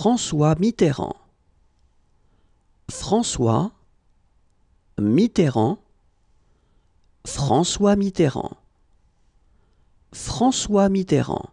François Mitterrand. François Mitterrand. François Mitterrand. François Mitterrand.